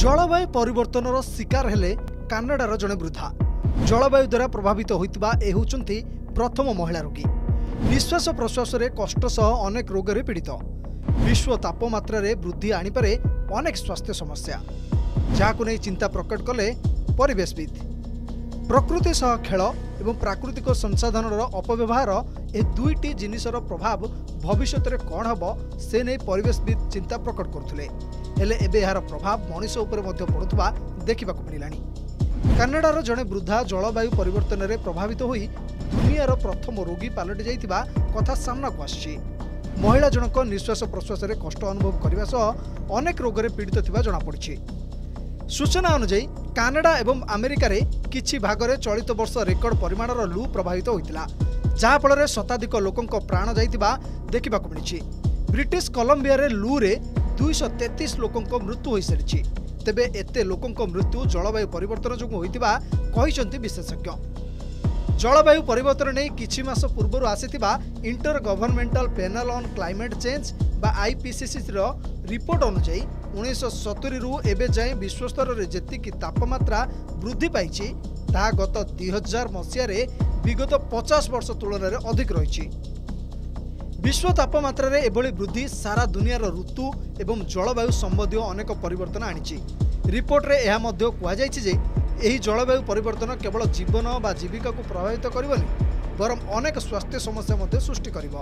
ଜଳବାୟୁ ପରିବର୍ତ୍ତନର ଶିକାର ହେଲେ କାନାଡାର ଜଣେ ବୃଦ୍ଧା ଜଳବାୟୁ ଦ୍ୱାରା ପ୍ରଭାବିତ ହୋଇଥିବା ଏ ହେଉଛନ୍ତି ପ୍ରଥମ ମହିଳା ରୋଗୀ ନିଶ୍ୱାସ ପ୍ରଶ୍ୱାସରେ କଷ୍ଟ ସହ ଅନେକ ରୋଗରେ ପୀଡ଼ିତ ବିଶ୍ୱ ତାପମାତ୍ରାରେ ବୃଦ୍ଧି ଆଣିପାରେ ଅନେକ ସ୍ୱାସ୍ଥ୍ୟ ସମସ୍ୟା ଯାହାକୁ ନେଇ ଚିନ୍ତା ପ୍ରକଟ କଲେ ପରିବେଶବିତ୍ ପ୍ରକୃତି ସହ ଖେଳ ଏବଂ ପ୍ରାକୃତିକ ସଂସାଧନର ଅପବ୍ୟବହାର ଏ ଦୁଇଟି ଜିନିଷର ପ୍ରଭାବ ଭବିଷ୍ୟତରେ କ'ଣ ହେବ ସେ ନେଇ ପରିବେଶବିତ୍ ଚିନ୍ତା ପ୍ରକଟ କରୁଥିଲେ। ହେଲେ ଏବେ ଏହାର ପ୍ରଭାବ ମଣିଷ ଉପରେ ମଧ୍ୟ ପଡ଼ୁଥିବା ଦେଖିବାକୁ ମିଳିଲାଣି। କାନାଡାର ଜଣେ ବୃଦ୍ଧା ଜଳବାୟୁ ପରିବର୍ତ୍ତନରେ ପ୍ରଭାବିତ ହୋଇ ଦୁନିଆର ପ୍ରଥମ ରୋଗୀ ପାଲଟି ଯାଇଥିବା କଥା ସାମ୍ନାକୁ ଆସିଛି। ମହିଳା ଜଣକ ନିଶ୍ୱାସ ପ୍ରଶ୍ୱାସରେ କଷ୍ଟ ଅନୁଭବ କରିବା ସହ ଅନେକ ରୋଗରେ ପୀଡ଼ିତ ଥିବା ଜଣାପଡ଼ିଛି। ସୂଚନା ଅନୁଯାୟୀ କାନାଡା ଏବଂ ଆମେରିକାରେ କିଛି ଭାଗରେ ଚଳିତ ବର୍ଷ ରେକର୍ଡ ପରିମାଣର ଲୁ ପ୍ରଭାବିତ ହୋଇଥିଲା ଯାହାଫଳରେ ଶତାଧିକ ଲୋକଙ୍କ ପ୍ରାଣ ଯାଇଥିବା ଦେଖିବାକୁ ମିଳିଛି। ବ୍ରିଟିଶ କଲମ୍ବିଆରେ ଲୁରେ ଦୁଇଶହ ତେତିଶ ଲୋକଙ୍କ ମୃତ୍ୟୁ ହୋଇସାରିଛି। ତେବେ ଏତେ ଲୋକଙ୍କ ମୃତ୍ୟୁ ଜଳବାୟୁ ପରିବର୍ତ୍ତନ ଯୋଗୁଁ ହୋଇଥିବା କହିଛନ୍ତି ବିଶେଷଜ୍ଞ। ଜଳବାୟୁ ପରିବର୍ତ୍ତନ ନେଇ କିଛି ମାସ ପୂର୍ବରୁ ଆସିଥିବା intergovernmental panel on climate change ବା ଆଇପିସିସିର ରିପୋର୍ଟ ଅନୁଯାୟୀ ଉଣେଇଶହ ସତୁରିରୁ ଏବେ ଯାଏଁ ବିଶ୍ୱସ୍ତରରେ ଯେତିକି ତାପମାତ୍ରା ବୃଦ୍ଧି ପାଇଛି ତାହା ଗତ ଦୁଇ ହଜାର ମସିହାରେ ବିଗତ ପଚାଶ ବର୍ଷ ତୁଳନାରେ ଅଧିକ ରହିଛି। ବିଶ୍ୱ ତାପମାତ୍ରାରେ ଏଭଳି ବୃଦ୍ଧି ସାରା ଦୁନିଆର ଋତୁ ଏବଂ ଜଳବାୟୁ ସମ୍ବନ୍ଧୀୟ ଅନେକ ପରିବର୍ତ୍ତନ ଆଣିଛି। ରିପୋର୍ଟରେ ଏହା ମଧ୍ୟ କୁହାଯାଇଛି ଯେ ଏହି ଜଳବାୟୁ ପରିବର୍ତ୍ତନ କେବଳ ଜୀବନ ବା ଜୀବିକାକୁ ପ୍ରଭାବିତ କରିବନି ବରଂ ଅନେକ ସ୍ୱାସ୍ଥ୍ୟ ସମସ୍ୟା ମଧ୍ୟ ସୃଷ୍ଟି କରିବ।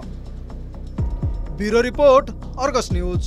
Bureau report Argus news.